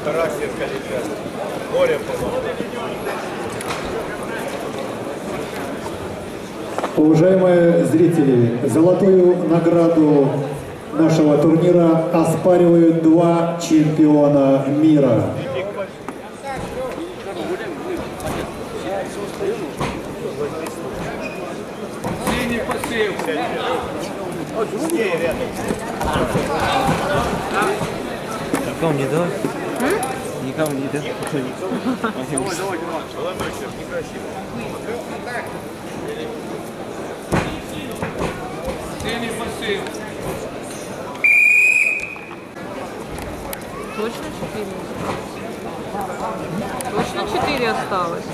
всех коллег. Море помогло. Уважаемые зрители, золотую награду нашего турнира оспаривают два чемпиона мира. Синий посыл. Никому не давай. Никому не давай. Синий посыл. Точно четыре? Точно четыре осталось?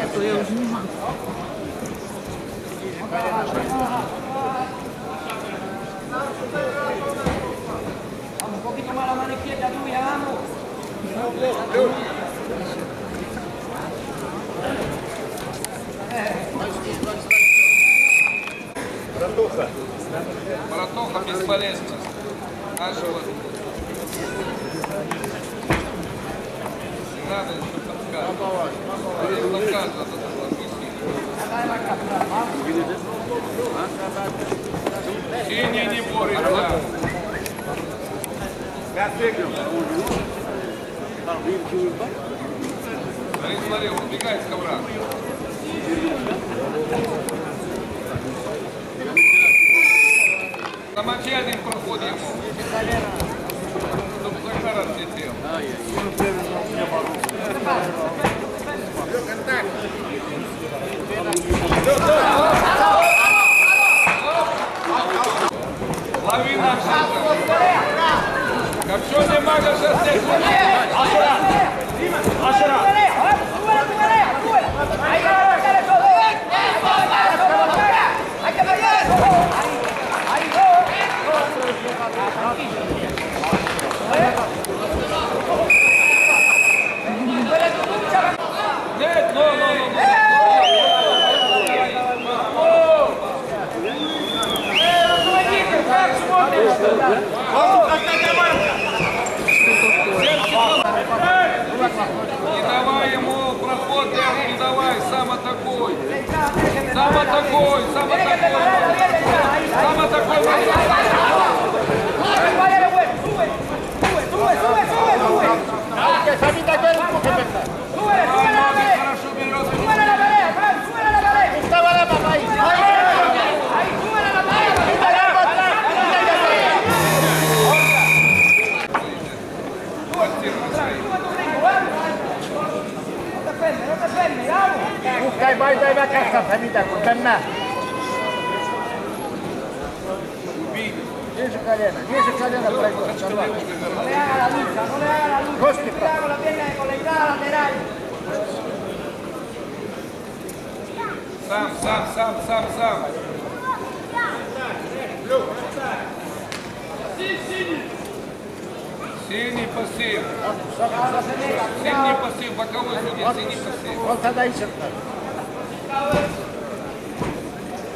А то я уже не могу. Братуха бесполезно. Наш вот. Не надо еще подсказывать. Здесь подсказывать надо было объяснить. Синий не борется. Смотри, смотри, он убегает с ковра. Замочи один проход ему. Чтобы Захар отлетел. Лови наш Как что не мага сейчас здесь? Нет, но, но, но, но. Не давай ему проход, я не давай, сам атакуй. Сам da condanna. Dieci calena, dieci calena, prego, salva. No le haga la lucha, no le haga la lucha. Costi, Cuidado con la pierna desconectada lateral. Сам, сам, сам, сам, сам. Синий пассив. Синий пассив, боковой судья, синий пассив.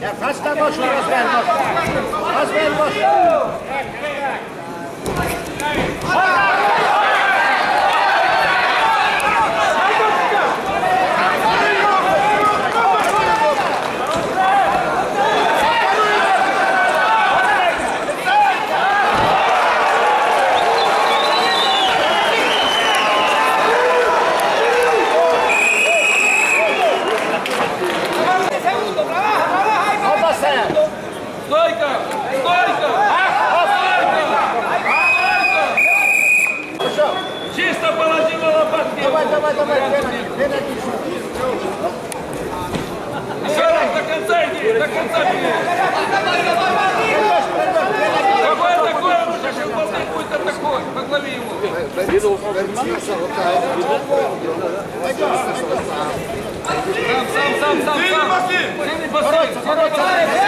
Ja, a daar was, was wel was. Was wel Сам, сам, сам, сам, сам. Синий посыл, синий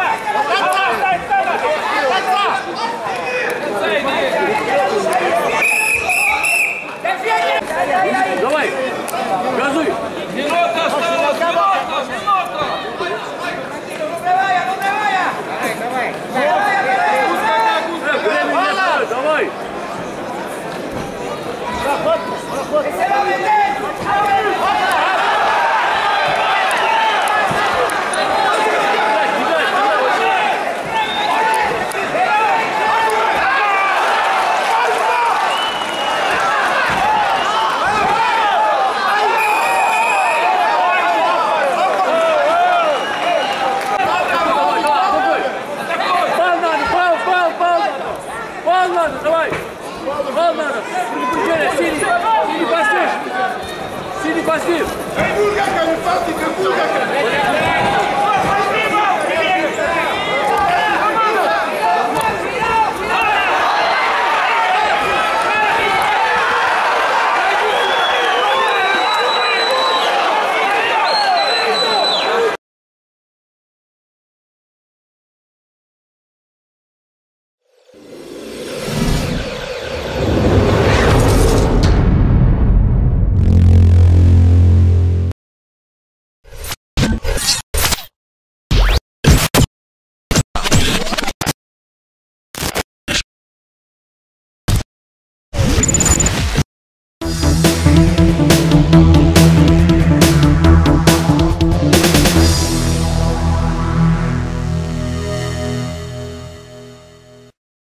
faz isso? República, que faz isso, República!